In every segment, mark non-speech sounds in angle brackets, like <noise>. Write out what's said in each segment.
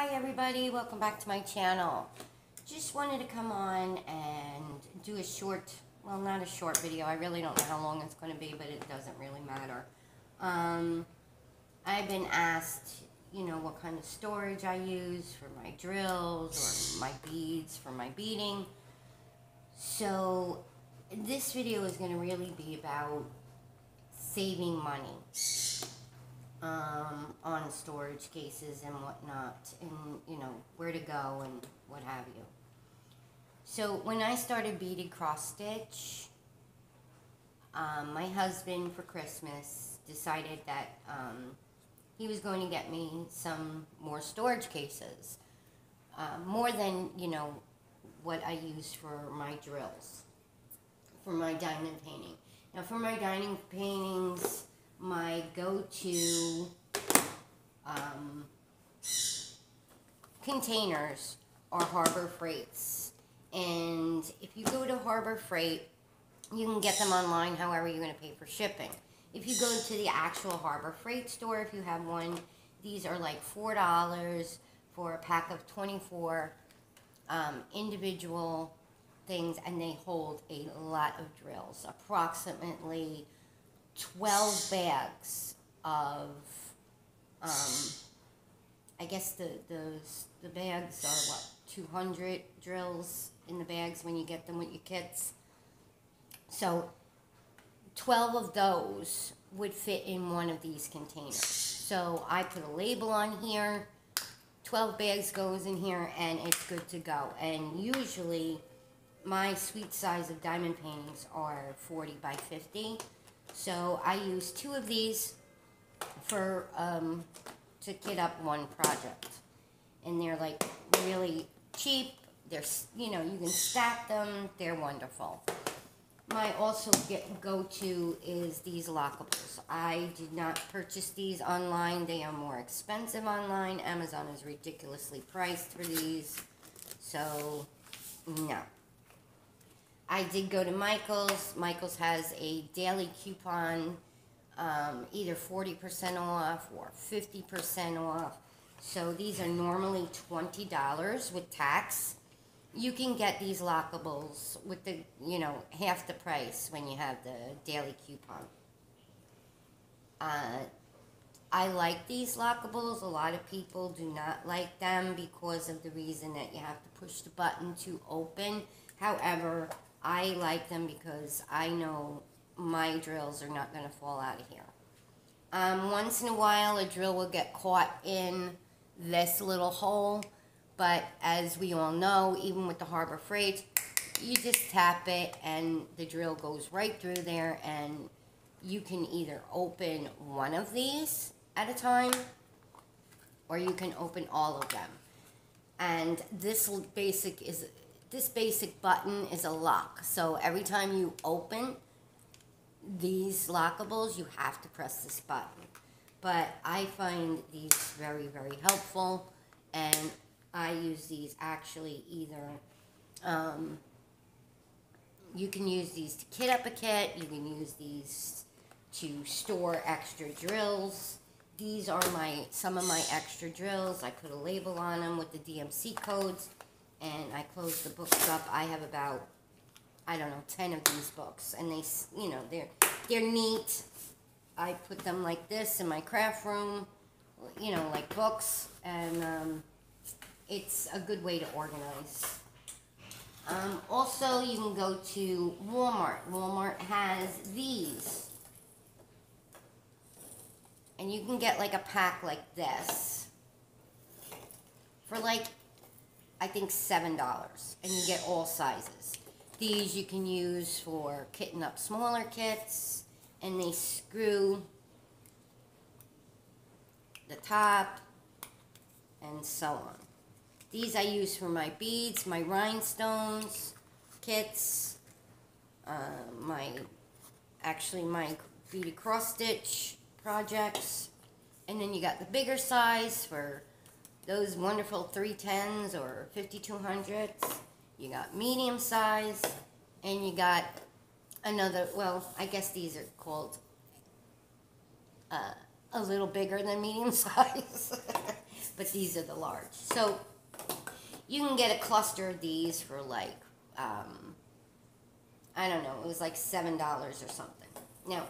Hi everybody, welcome back to my channel. Just wanted to come on and do a short, well not a short video, I really don't know how long it's going to be, but it doesn't really matter. Um, I've been asked, you know, what kind of storage I use for my drills or my beads for my beading. So this video is going to really be about saving money um, on storage cases and whatnot, and you know where to go and what have you. So when I started beaded cross stitch, um, my husband for Christmas decided that um, he was going to get me some more storage cases, uh, more than you know what I use for my drills, for my diamond painting. Now for my diamond paintings my go-to um, containers are Harbor Freights. And if you go to Harbor Freight, you can get them online however you're going to pay for shipping. If you go to the actual Harbor Freight store, if you have one, these are like $4 for a pack of 24 um, individual things, and they hold a lot of drills, approximately 12 bags of, um, I guess the, the, the bags are what, 200 drills in the bags when you get them with your kits. So 12 of those would fit in one of these containers. So I put a label on here, 12 bags goes in here, and it's good to go. And usually my sweet size of diamond paintings are 40 by 50. So I use two of these for um, to kit up one project. And they're like really cheap. They're, you know, you can stack them. They're wonderful. My also get go-to is these lockables. I did not purchase these online. They are more expensive online. Amazon is ridiculously priced for these. So, no. I did go to Michael's. Michael's has a daily coupon, um, either 40% off or 50% off. So these are normally $20 with tax. You can get these lockables with the, you know, half the price when you have the daily coupon. Uh, I like these lockables. A lot of people do not like them because of the reason that you have to push the button to open. However, I like them because I know my drills are not going to fall out of here. Um, once in a while, a drill will get caught in this little hole, but as we all know, even with the Harbor Freight, you just tap it and the drill goes right through there and you can either open one of these at a time or you can open all of them. And this basic is this basic button is a lock. So every time you open these lockables, you have to press this button. But I find these very, very helpful. And I use these actually either, um, you can use these to kit up a kit. You can use these to store extra drills. These are my some of my extra drills. I put a label on them with the DMC codes and I close the books up. I have about, I don't know, 10 of these books, and they, you know, they're, they're neat. I put them like this in my craft room, you know, like books, and um, it's a good way to organize. Um, also, you can go to Walmart. Walmart has these. And you can get like a pack like this for like I think $7. And you get all sizes. These you can use for kitting up smaller kits. And they screw the top and so on. These I use for my beads, my rhinestones, kits, uh, my, actually my beaded cross stitch projects. And then you got the bigger size for those wonderful 310s or 5200s. You got medium size, and you got another, well, I guess these are called uh, a little bigger than medium <laughs> size. but these are the large. So you can get a cluster of these for like, um, I don't know, it was like $7 or something. Now,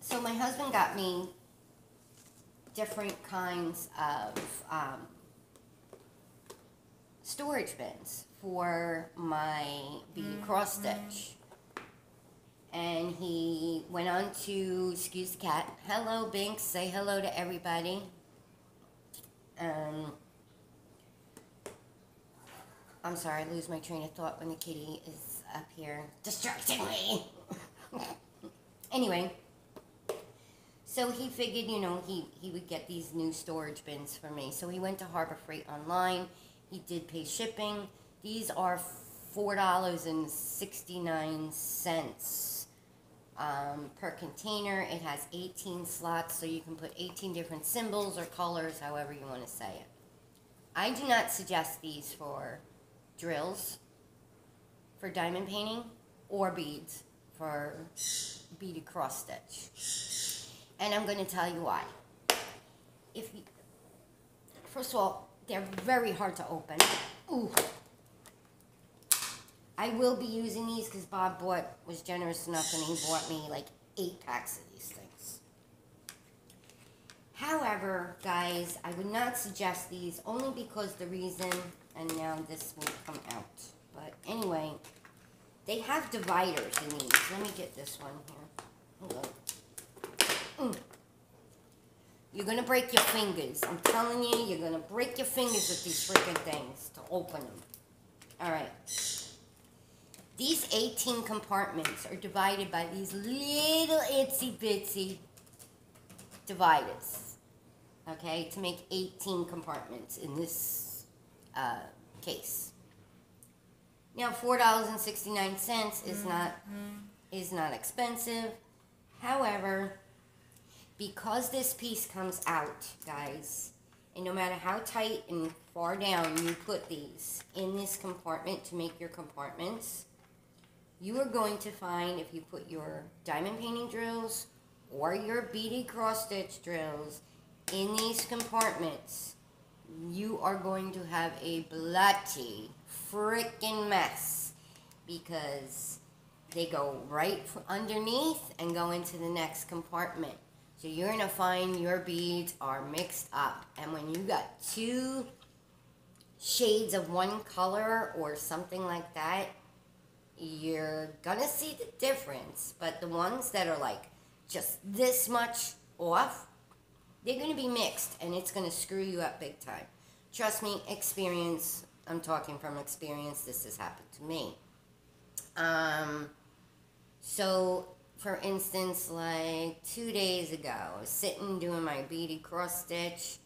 so my husband got me different kinds of um, storage bins for my beaded cross stitch. And he went on to, excuse the cat, hello Binks, say hello to everybody. Um, I'm sorry, I lose my train of thought when the kitty is up here distracting me. <laughs> anyway, so he figured, you know, he, he would get these new storage bins for me. So he went to Harbor Freight online. He did pay shipping. These are $4.69 um, per container. It has 18 slots, so you can put 18 different symbols or colors, however you want to say it. I do not suggest these for drills, for diamond painting, or beads for beaded cross stitch and I'm going to tell you why. If you, first of all, they're very hard to open. Ooh. I will be using these because Bob bought was generous enough and he bought me like eight packs of these things. However, guys, I would not suggest these only because the reason, and now this will come out. But anyway, they have dividers in these. Let me get this one here. Hold on. Mm. You're gonna break your fingers. I'm telling you, you're gonna break your fingers with these freaking things to open them. Alright. These 18 compartments are divided by these little itsy bitsy dividers. Okay, to make 18 compartments in this uh, case. Now, $4.69 is not is not expensive. However, because this piece comes out, guys, and no matter how tight and far down you put these in this compartment to make your compartments, you are going to find if you put your diamond painting drills or your beaded cross stitch drills in these compartments, you are going to have a bloody freaking mess because they go right underneath and go into the next compartment. So you're going to find your beads are mixed up. And when you got two shades of one color or something like that, you're going to see the difference. But the ones that are like just this much off, they're going to be mixed and it's going to screw you up big time. Trust me, experience, I'm talking from experience, this has happened to me. Um, so for instance, like two days ago, I was sitting doing my beaded cross stitch.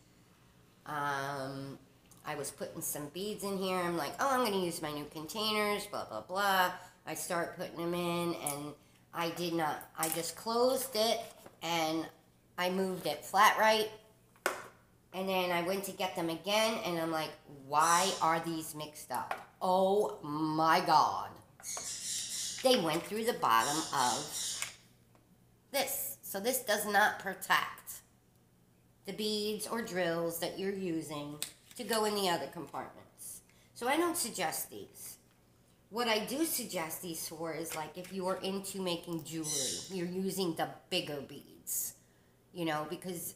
Um, I was putting some beads in here. I'm like, oh, I'm going to use my new containers, blah, blah, blah. I start putting them in, and I did not. I just closed it, and I moved it flat right. And then I went to get them again, and I'm like, why are these mixed up? Oh my God. They went through the bottom of this. So this does not protect the beads or drills that you're using to go in the other compartments. So I don't suggest these. What I do suggest these for is like if you're into making jewelry, you're using the bigger beads, you know, because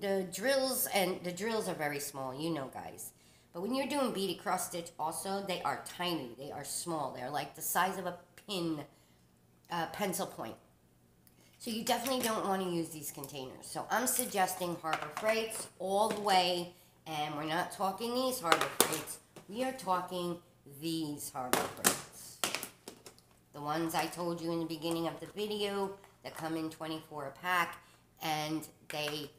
the drills and the drills are very small, you know, guys. But when you're doing beaded cross stitch, also they are tiny, they are small, they're like the size of a pin, uh, pencil point. So you definitely don't want to use these containers. So I'm suggesting Harbor Freights all the way. And we're not talking these Harbor Freights. We are talking these Harbor Freights. The ones I told you in the beginning of the video that come in 24 a pack. And they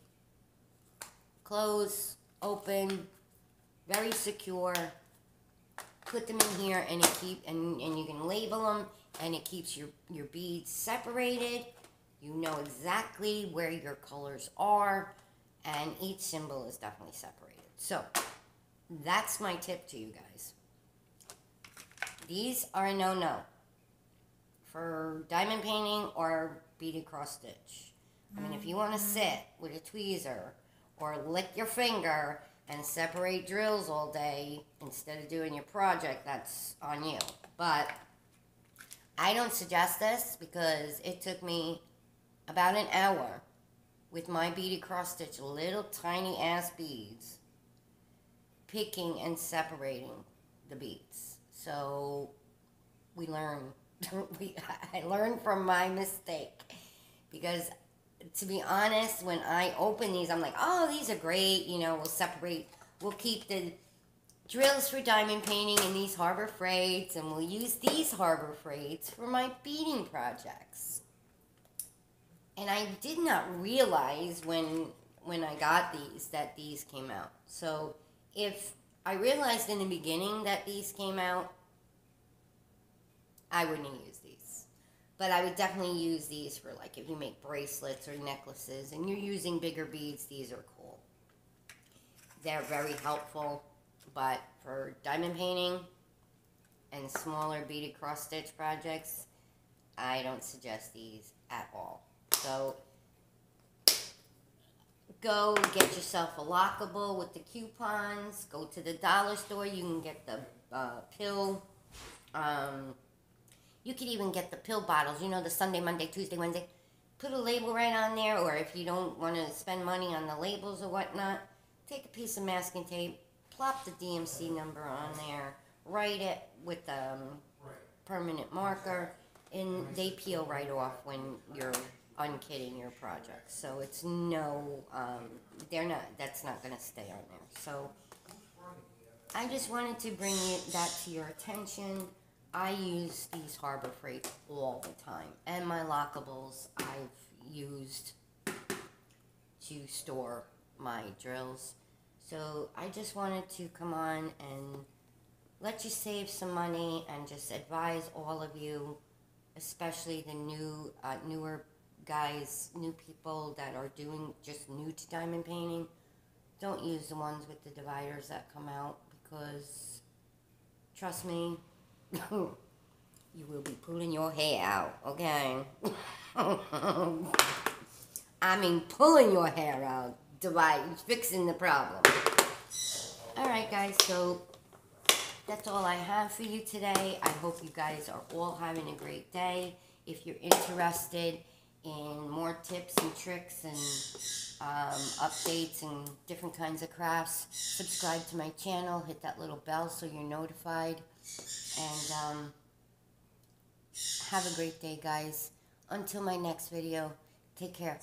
close, open, very secure. Put them in here and it keep and, and you can label them and it keeps your, your beads separated you know exactly where your colors are, and each symbol is definitely separated. So, that's my tip to you guys. These are a no-no for diamond painting or beaded cross stitch. I mean, if you want to mm-hmm. sit with a tweezer or lick your finger and separate drills all day instead of doing your project, that's on you. But I don't suggest this because it took me about an hour with my beaded cross stitch, little tiny ass beads, picking and separating the beads. So we learn. <laughs> we, I learned from my mistake because to be honest, when I open these, I'm like, oh, these are great. You know, we'll separate, we'll keep the drills for diamond painting and these Harbor Freights, and we'll use these Harbor Freights for my beading projects. And I did not realize when when I got these that these came out. So if I realized in the beginning that these came out, I wouldn't use these. But I would definitely use these for like if you make bracelets or necklaces and you're using bigger beads, these are cool. They're very helpful, but for diamond painting and smaller beaded cross stitch projects, I don't suggest these at all. So go get yourself a lockable with the coupons. Go to the dollar store. You can get the uh, pill. Um, you could even get the pill bottles. You know, the Sunday, Monday, Tuesday, Wednesday. Put a label right on there, or if you don't want to spend money on the labels or whatnot, take a piece of masking tape, plop the DMC number on there, write it with um, permanent marker, and they peel right off when you're unkitting your project. So it's no, um, they're not. That's not going to stay on there. So I just wanted to bring it, that to your attention. I use these Harbor Freight all the time, and my lockables I've used to store my drills. So I just wanted to come on and let you save some money and just advise all of you, especially the new, uh, newer guys, new people that are doing just new to diamond painting. Don't use the ones with the dividers that come out because, trust me, <laughs> you will be pulling your hair out, okay? <laughs> I mean, pulling your hair out, divide, fixing the problem. All right, guys, so that's all I have for you today. I hope you guys are all having a great day. If you're interested in more tips and tricks and um, updates and different kinds of crafts, subscribe to my channel. Hit that little bell so you're notified. And um, have a great day, guys. Until my next video, take care.